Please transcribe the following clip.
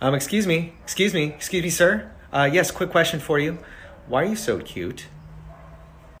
Um, excuse me, excuse me, excuse me, sir. Uh, yes, quick question for you. Why are you so cute?